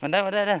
มาได้มาได้เด้อ